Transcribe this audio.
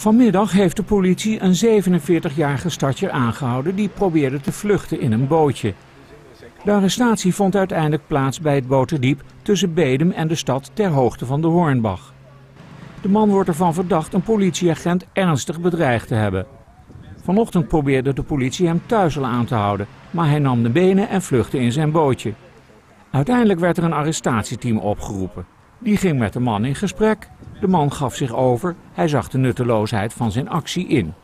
Vanmiddag heeft de politie een 47-jarige stadje aangehouden die probeerde te vluchten in een bootje. De arrestatie vond uiteindelijk plaats bij het Boterdiep tussen Bedum en de stad ter hoogte van de Hoornbach. De man wordt ervan verdacht een politieagent ernstig bedreigd te hebben. Vanochtend probeerde de politie hem thuis al aan te houden, maar hij nam de benen en vluchtte in zijn bootje. Uiteindelijk werd er een arrestatieteam opgeroepen. Die ging met de man in gesprek. De man gaf zich over. Hij zag de nutteloosheid van zijn actie in.